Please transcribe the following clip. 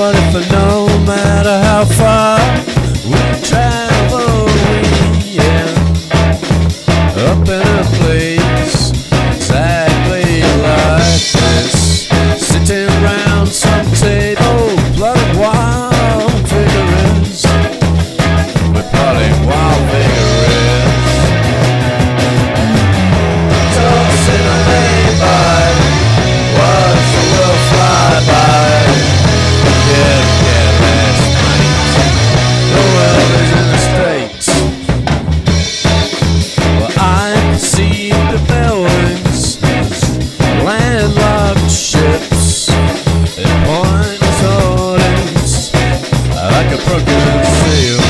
What if I know, no matter how far we travel? Like a drunken sail.